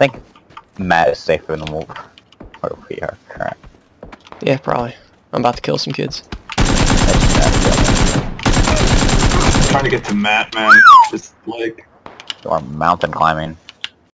I think Matt is safer than Wolf. Where we are current. Yeah, probably. I'm about to kill some kids. I'm trying to get to Matt, man. Just like You Or mountain climbing.